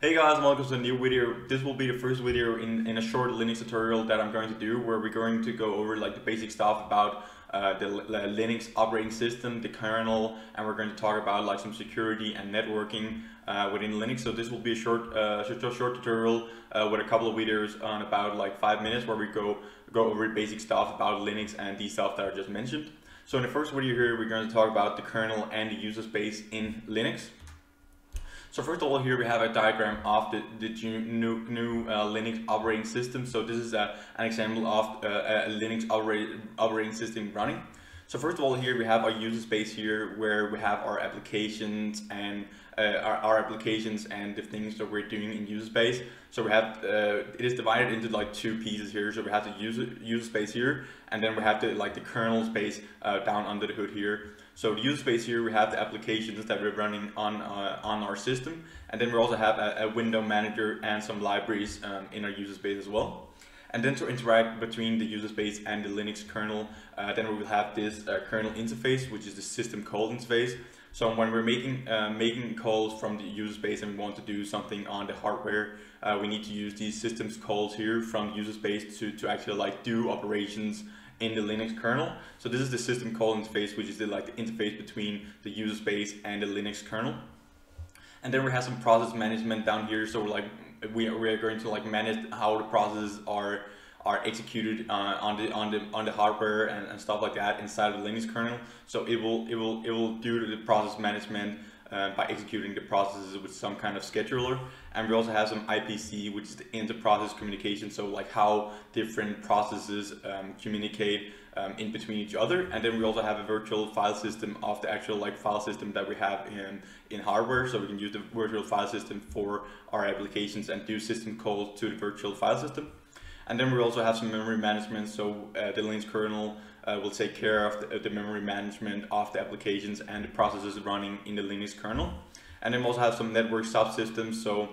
Hey guys, welcome to a new video. This will be the first video in, in a short Linux tutorial that I'm going to do where we're going to go over like the basic stuff about uh, the, the, Linux operating system, the kernel, and we're going to talk about like some security and networking uh, within Linux. So this will be a short, uh, short, short tutorial uh, with a couple of videos on about like five minutes where we go go over basic stuff about Linux and the stuff that I just mentioned. So in the first video here, we're going to talk about the kernel and the user space in Linux. So first of all, here we have a diagram of the, the GNU, GNU uh, Linux operating system. So this is a, an example of uh, a Linux operating system running. So first of all, here we have our user space here where we have our applications and uh, our, our, applications and the things that we're doing in user space. So we have, uh, it is divided into like two pieces here. So we have the user, user space here, and then we have the like the kernel space uh, down under the hood here. So the user space here, we have the applications that we're running on, uh, on our system. And then we also have a, a window manager and some libraries um, in our user space as well. And then to interact between the user space and the Linux kernel, uh, then we will have this uh, kernel interface, which is the system call interface. So when we're making uh, making calls from the user space and we want to do something on the hardware, uh, we need to use these systems calls here from the user space to, to actually like do operations in the Linux kernel. So this is the system call interface, which is the like the interface between the user space and the Linux kernel. And then we have some process management down here. So like we are, we are going to like manage how the processes are are executed uh, on the on the on the hardware and, and stuff like that inside of the Linux kernel. So it will it will it will do the process management uh, by executing the processes with some kind of scheduler. And we also have some IPC, which is the inter-process communication. So like how different processes um, communicate um, in between each other. And then we also have a virtual file system of the actual like file system that we have in, in hardware. So we can use the virtual file system for our applications and do system calls to the virtual file system. And then we also have some memory management. So uh, the Linux kernel uh, will take care of the, the, memory management of the applications and the processes running in the Linux kernel. And then we also have some network subsystems. So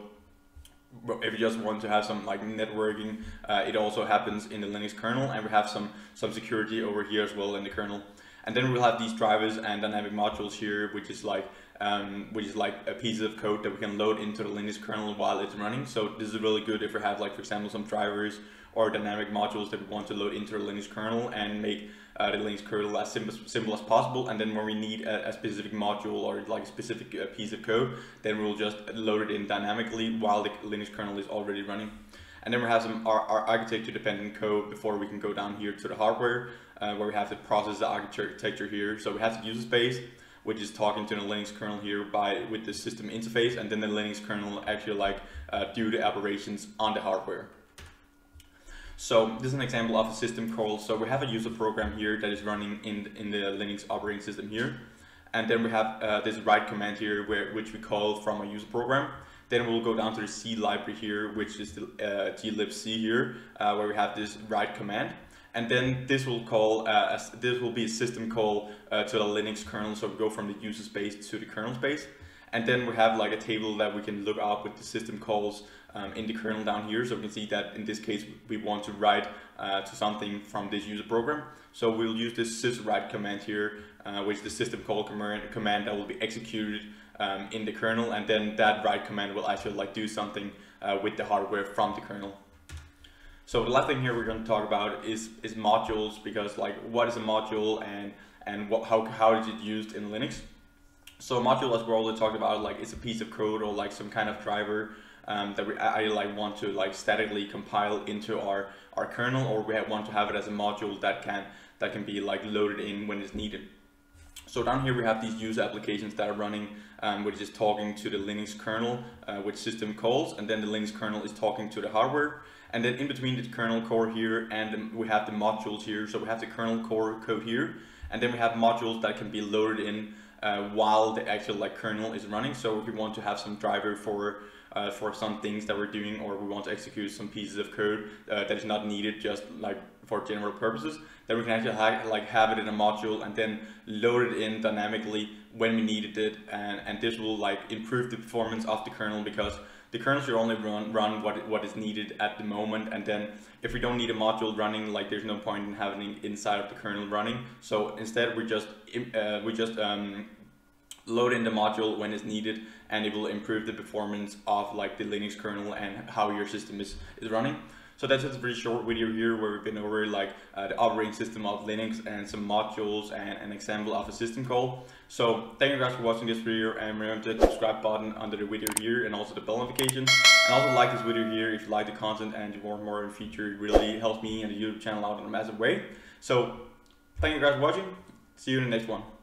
if you just want to have some like networking, uh, it also happens in the Linux kernel. And we have some, some security over here as well in the kernel. And then we'll have these drivers and dynamic modules here, which is like um, which is like a piece of code that we can load into the Linux kernel while it's running. So this is really good if we have like, for example, some drivers or dynamic modules that we want to load into the Linux kernel and make uh, the Linux kernel as simple, simple as possible. And then when we need a, a specific module or like a specific uh, piece of code, then we'll just load it in dynamically while the Linux kernel is already running. And then we have some our, our architecture dependent code before we can go down here to the hardware, uh, where we have to process the architecture here. So we have the user space, which is talking to the Linux kernel here by with the system interface, and then the Linux kernel actually like uh, do the operations on the hardware. So this is an example of a system call. So we have a user program here that is running in, in the Linux operating system here. And then we have uh, this write command here, where, which we call from a user program. Then we'll go down to the C library here, which is the uh, glibc here, uh, where we have this write command. And then this will call, uh, this will be a system call uh, to the Linux kernel. So we go from the user space to the kernel space. And then we have like a table that we can look up with the system calls um, in the kernel down here. So we can see that in this case, we want to write uh, to something from this user program. So we'll use this syswrite command here, uh, which is the system call command, that will be executed um, in the kernel. And then that write command will actually like do something uh, with the hardware from the kernel. So the last thing here we're going to talk about is, is modules because like what is a module and, and what, how, how is it used in Linux? So a module as we're already talked about like it's a piece of code or like some kind of driver um, that we I like want to like statically compile into our our kernel, or we want to have it as a module that can that can be like loaded in when it's needed. So down here we have these user applications that are running, um, which is talking to the Linux kernel, uh, which system calls, and then the Linux kernel is talking to the hardware. And then in between the kernel core here and we have the modules here. So we have the kernel core code here, and then we have modules that can be loaded in uh, while the actual like kernel is running. So if we want to have some driver for uh, for some things that we're doing or we want to execute some pieces of code uh, that is not needed just like for general purposes, then we can actually ha like have it in a module and then load it in dynamically when we needed it and, and this will like improve the performance of the kernel because the kernel should only run, run what, what is needed at the moment and then if we don't need a module running like there's no point in having inside of the kernel running so instead we just uh, we just um, load in the module when it's needed and it will improve the performance of like the Linux kernel and how your system is, is running. So that's just a very short video here where we've been over like uh, the operating system of Linux and some modules and an example of a system call. So thank you guys for watching this video and remember to the subscribe button under the video here and also the bell notification. And also like this video here if you like the content and you want more in future. It really helps me and the YouTube channel out in a massive way. So thank you guys for watching. See you in the next one.